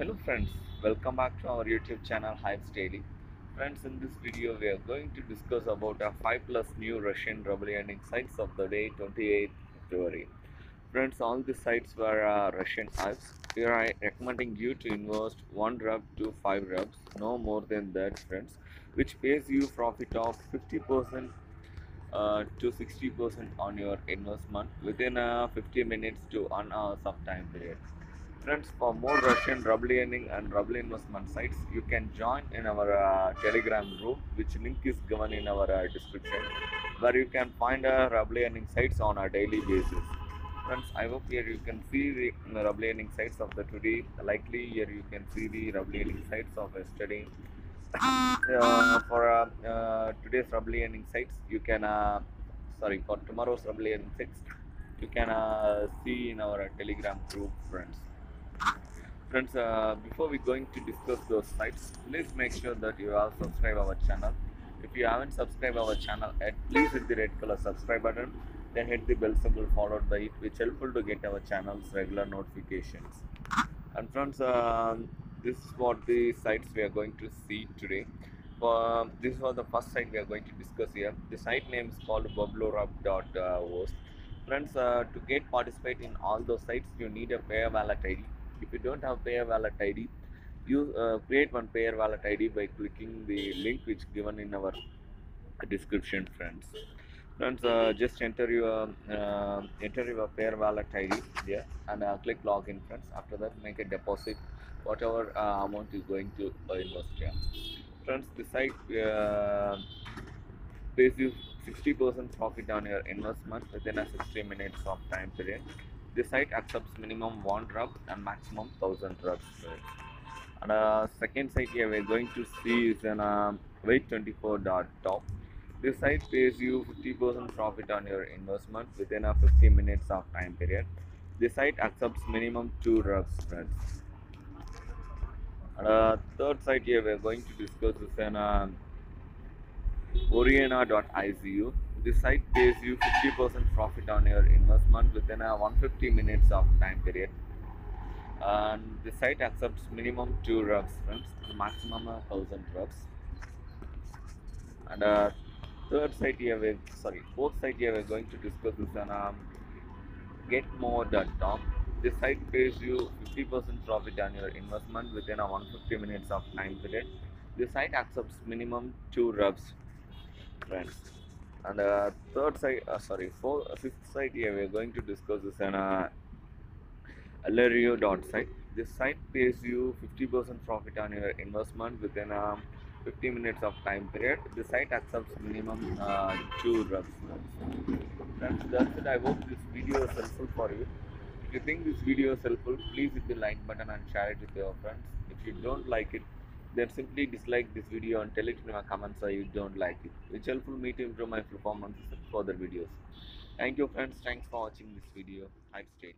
Hello friends, welcome back to our YouTube channel Hyips Daily. Friends, in this video we are going to discuss about a 5 plus new Russian ruble earning sites of the day 28th February. Friends, all the sites were uh, Russian apps. Here I recommending you to invest 1 rub to 5 rubs, no more than that friends, which pays you profit of 50% uh, to 60% on your investment within uh, 50 minutes to 1 hours of time period. Friends, for more Russian ruble earning and ruble investment sites, you can join in our uh, Telegram group, which link is given in our uh, description, where you can find uh, ruble earning sites on a daily basis. Friends, I hope here you can see the uh, ruble earning sites of the today. Likely here you can see the ruble earning sites of yesterday. uh, for uh, uh, today's ruble earning sites, you can uh, sorry for tomorrow's ruble earning sites, you can uh, see in our uh, Telegram group, friends. Friends, uh, before we going to discuss those sites, please make sure that you have subscribe our channel. If you haven't subscribed our channel yet, please hit the red color subscribe button, then hit the bell symbol followed by it, which helpful to get our channel's regular notifications. And friends, um, this is what the sites we are going to see today. Uh, this was the first site we are going to discuss here. The site name is called bubblerub.host. Friends, uh, to get participate in all those sites, you need a Payeer wallet ID if you don't have Payeer wallet id you uh, create one Payeer wallet id by clicking the link which is given in our description friends. Friends uh, just enter your uh, enter your Payeer wallet id here and uh, click login friends. After that make a deposit whatever uh, amount is going to invest here friends the site uh, pays you 60% profit on your investment within a 60 minutes of time period the site accepts minimum one rub and maximum thousand rubs. And uh, second site here we're going to see is an uh, wait24.top. This site pays you 50% profit on your investment within a 50 minutes of time period. The site accepts minimum two rubs spreads. And uh, third site here we're going to discuss is an uh, Oriana.icu the site pays you 50% profit on your investment within a 150 minutes of time period. And the site accepts minimum two rubs friends maximum a thousand rubs and uh, third site here we sorry fourth site here we're going to discuss is an um, getmore.com this site pays you 50% profit on your investment within a 150 minutes of time period. The site accepts minimum two rubs friends and uh, third side uh, sorry fourth uh, fifth site here we are going to discuss this an uh, Alario dot site this site pays you 50% profit on your investment within um, 50 minutes of time period. The site accepts minimum uh, two rubs that's, that's it. I hope this video is helpful for you. If you think this video is helpful please hit the like button and share it with your friends. If you don't like it then simply dislike this video and tell it in my comments why you don't like it. Which helpful me to improve my performance in further videos. Thank you friends. Thanks for watching this video. Hype stay